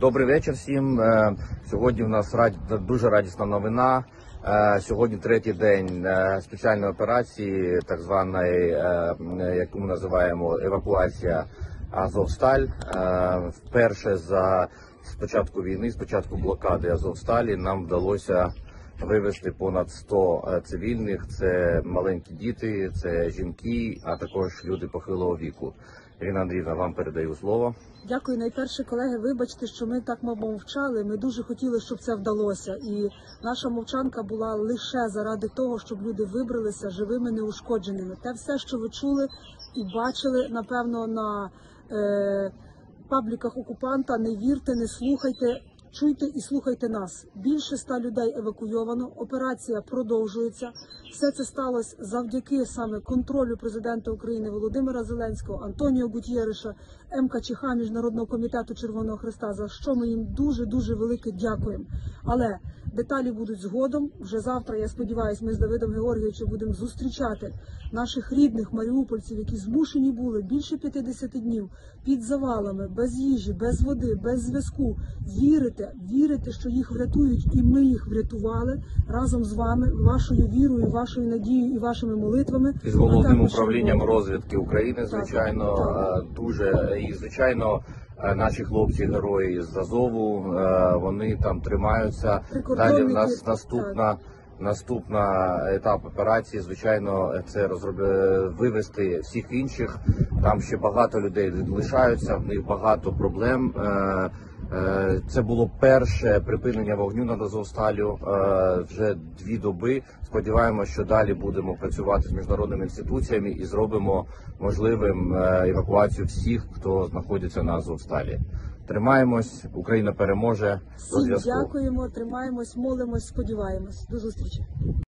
Добрий вечір всім. Е, Сьогодні в нас раді- дуже радісна новина. Е, Сьогодні третій день е, спеціальної операції, так званої, яку ми називаємо евакуація Азовсталь. Вперше за спочатку війни, спочатку блокади Азовсталі, нам вдалося вивезти понад 100 е, цивільних. Це маленькі діти, це жінки, а також люди похилого віку. Ірина Андріївна, вам передаю слово. Дякую. Найперше, колеги, вибачте, що ми так мовчали. Ми дуже хотіли, щоб це вдалося. І наша мовчанка була лише заради того, щоб люди вибралися живими, неушкодженими. Те все, що ви чули і бачили, напевно, на е, пабліках окупанта. Не вірте, не слухайте. Чуйте і слухайте нас. Більше ста людей евакуйовано. Операція продовжується. Все це сталося завдяки саме контролю президента України Володимира Зеленського, Антоніо Гутєриша, МКЧХ Міжнародного комітету Червоного Христа. За що ми їм дуже дуже велике дякуємо. Але деталі будуть згодом. Вже завтра, я сподіваюся, ми з Давидом Георгійовичем будемо зустрічати наших рідних маріупольців, які змушені були більше 50 днів під завалами, без їжі, без води, без зв'язку. Вірите, вірите, що їх врятують, і ми їх врятували разом з вами, вашою вірою, вашою надією і вашими молитвами. І з головним управлінням розвідки України, звичайно, так. е, дуже і звичайно. Е, Наші хлопці герої з Азову, е, вони там тримаються. Далі в нас наступна наступна етап операції. Звичайно, це розроб... е, вивести всіх інших. Там ще багато людей лишаються. В них багато проблем. Е, Це було перше припинення вогню над Азовсталю е, вже дві доби. Сподіваємося, що далі будемо працювати з міжнародними інституціями і зробимо можливим е, евакуацію всіх, хто знаходиться на Азовсталі. Тримаємось, Україна переможе. Всім дякуємо, тримаємось, молимось, сподіваємось. До зустрічі.